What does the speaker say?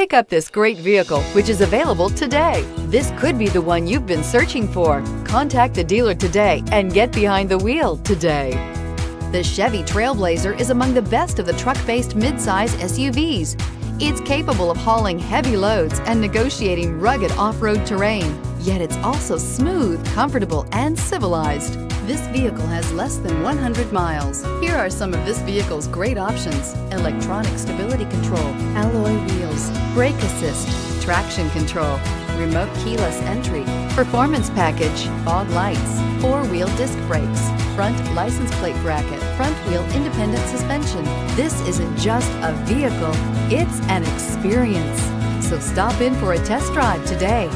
Pick up this great vehicle, which is available today. This could be the one you've been searching for. Contact the dealer today and get behind the wheel today. The Chevy Trailblazer is among the best of the truck-based midsize SUVs. It's capable of hauling heavy loads and negotiating rugged off-road terrain, yet it's also smooth, comfortable, and civilized. This vehicle has less than 100 miles. Here are some of this vehicle's great options. Electronic stability control, alloy wheels, brake assist, traction control, remote keyless entry, performance package, fog lights, four-wheel disc brakes, front license plate bracket, front wheel independent suspension. This isn't just a vehicle, it's an experience. So stop in for a test drive today.